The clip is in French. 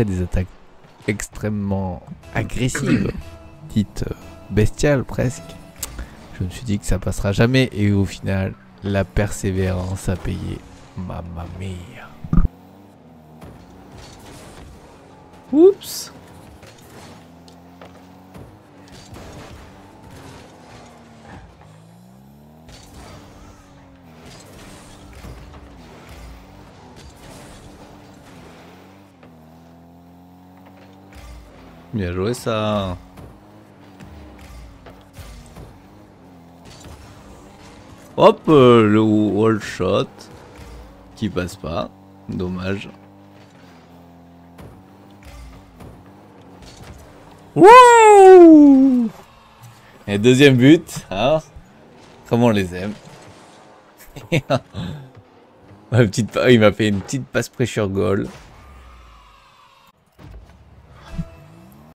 après des attaques extrêmement agressives, dites euh, bestiales presque, je me suis dit que ça passera jamais et au final, la persévérance a payé. Mamma mia. Oups. Bien joué ça. Hop, euh, le wall shot qui passe pas. Dommage. Wouh Et deuxième but, hein Comment on les aime petite, Il m'a fait une petite passe pressure goal.